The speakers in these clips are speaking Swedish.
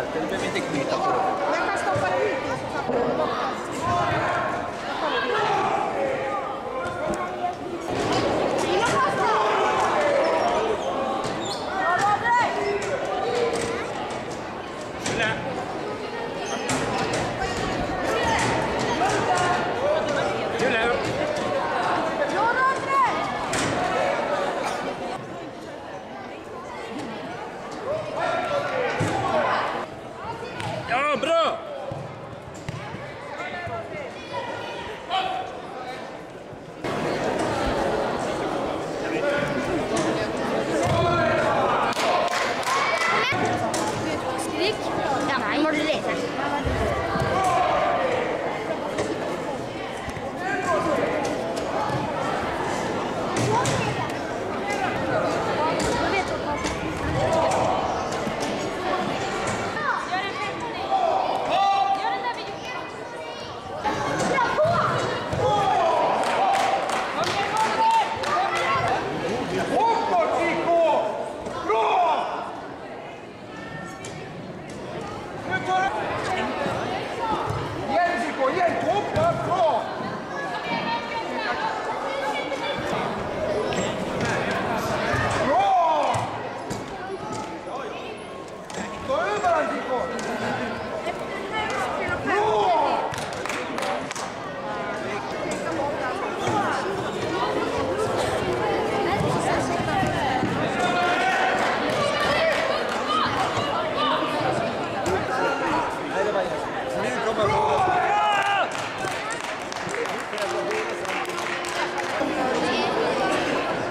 bälte. Du behöver inte knyta på det. Jag kan stoppa det hit så tappar du bort Ja, bra! Skrik. Ja, nu må du lese. Uppåt Nico! Bra! Nu tar du... Igen Nico, igen! Hoppa, bra! Bra! Ta över han Nico! Bra!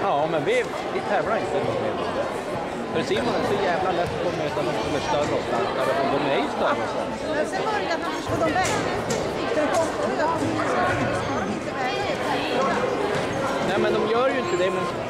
Ja, men vi, tävlar inte mot det. För Simon är så jävla lätt att möta de som är större och starkare. Och de är ju större och starkare. Sen var det att förstod de de inte. Nej, men de gör ju inte det. Men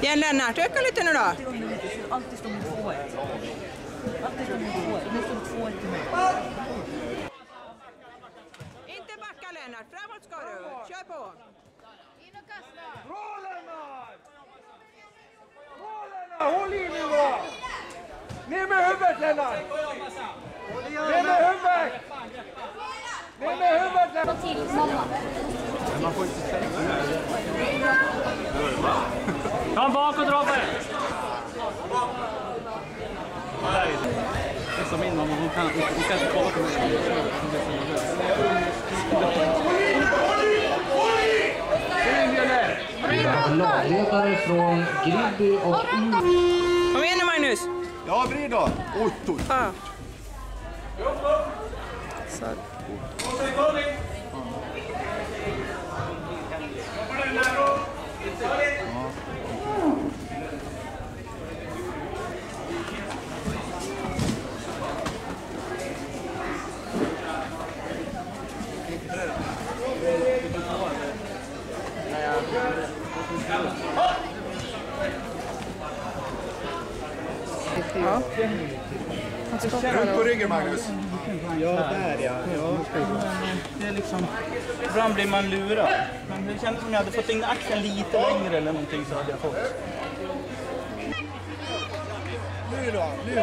Igen Lennart, öka lite nu då. Alltid står med 2-1. Alltid står med 2-1. Nu står det 2-1 till mig. Inte backa Lennart, framåt ska du. Kör på. Bra Lennart! Bra Lennart! Håll i nu då! Ner med huvudet Lennart! Ner med huvudet! Ner med huvudet Lennart! Kom bakåt Robert! Det är som min mamma, hon kan, hon kan inte kolla på mig. Lagledare från Gribby och Kom igen nu Magnus. Ja, vrid då. Oj, oj. Ja. Runt på ryggen, Magnus. Det är liksom, ibland blir man lurad. Men det kändes som jag hade fått in axeln lite längre eller någonting så hade jag fått. Nu då, nu.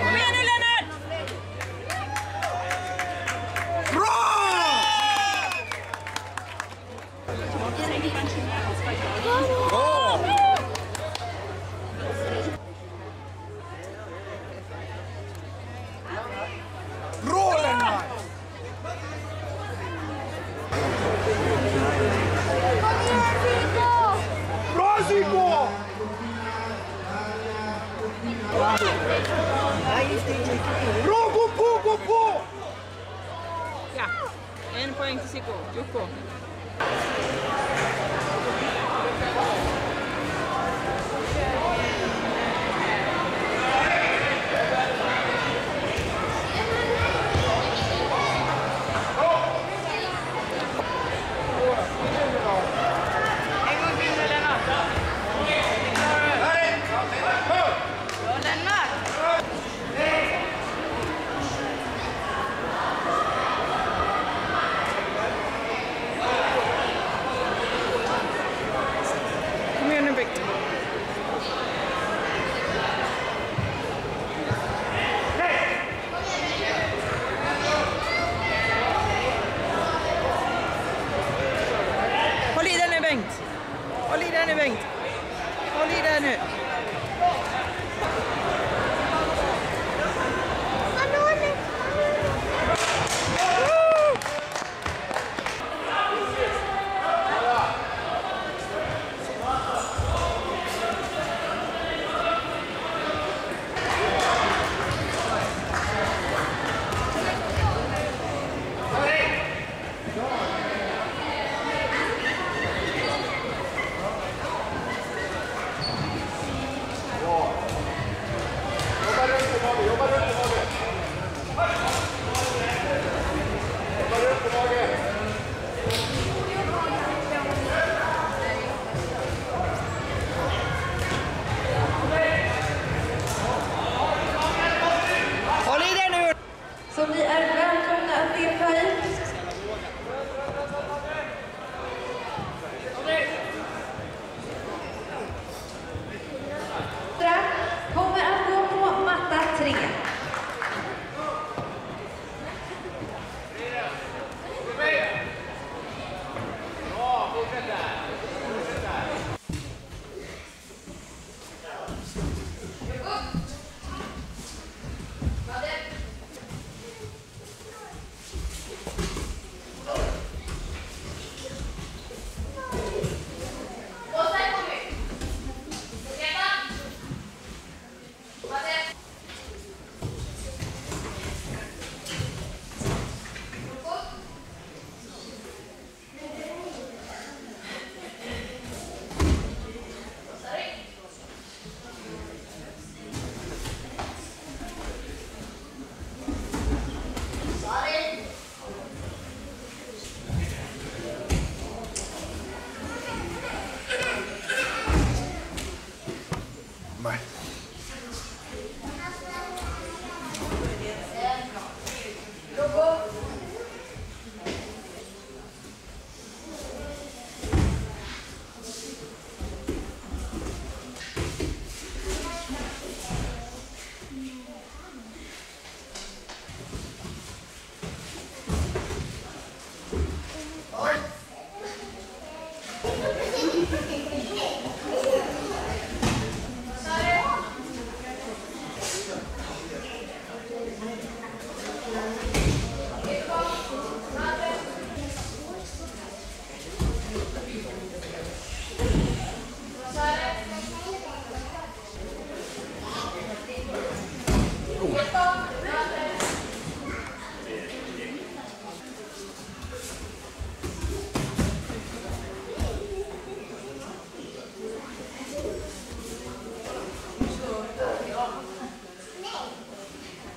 Kom igen nu Ja, en poäng till Siggo. Jocko. Kom igen nu Bengt. Håll i den nu Bengt. Håll i den nu Bengt. Håll i den nu. Håll i den nu. Så ni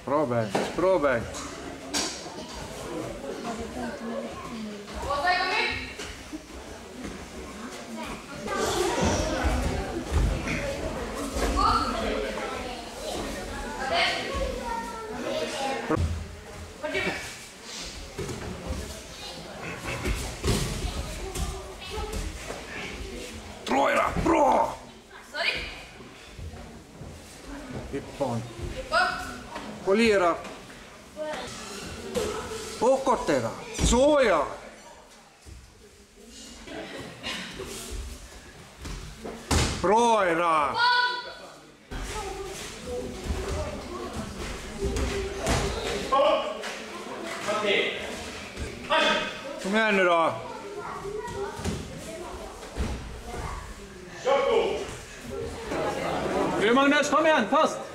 Spróbuj, spróbuj. Polera. Pokotera. Soja. Bra era! Kom igen nu då. Du Magnus, kom igen, fast!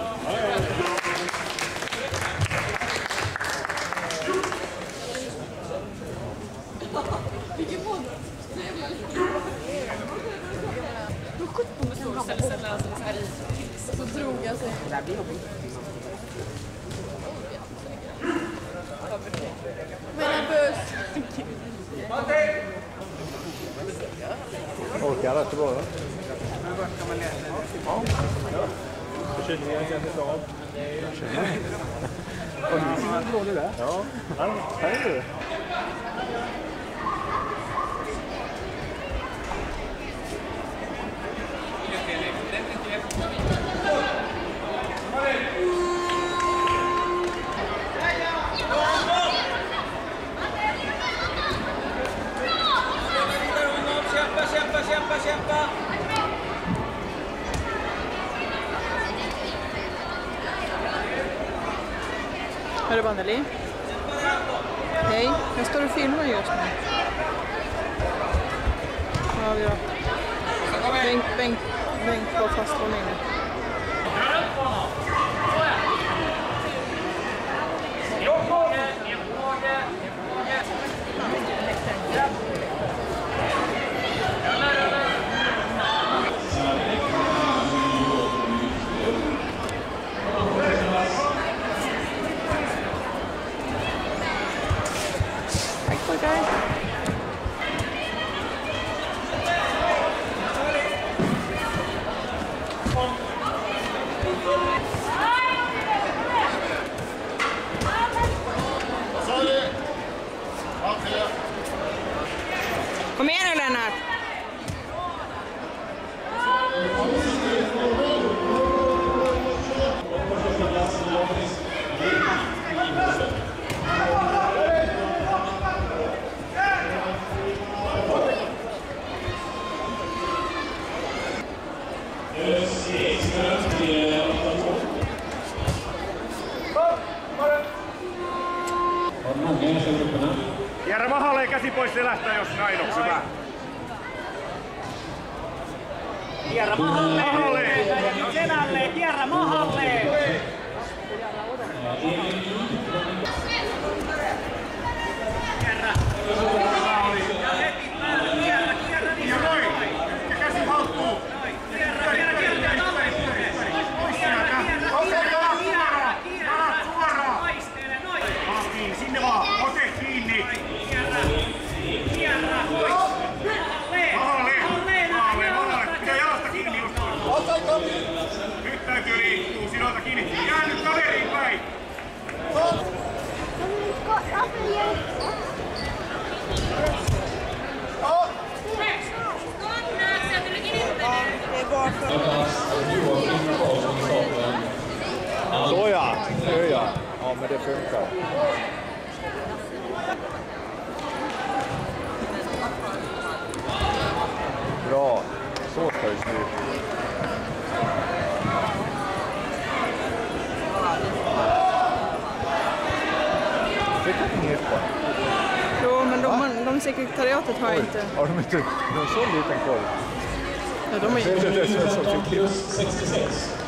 av. Dålig där. Ja, här är du. Kämpa, kämpa, kämpa, kämpa! Hörru Anneli. Hej, jag står och filmar just nu. Ja, vi har... Bengt, Bengt, Bengt var fast fastlåst inne. nu. Kierrä mahalle käsi pois selästä, jos näin on hyvä. Kierrä mahalle! Mahalle! Selälle! Kierrä mahalle! Ja funkar. Bra. Så ska det se ut. Fick han inget på? Jo, men de, de sekretariatet har inte... Har de inte de har så liten koll? Ja, de är Det är det som är så Plus 66.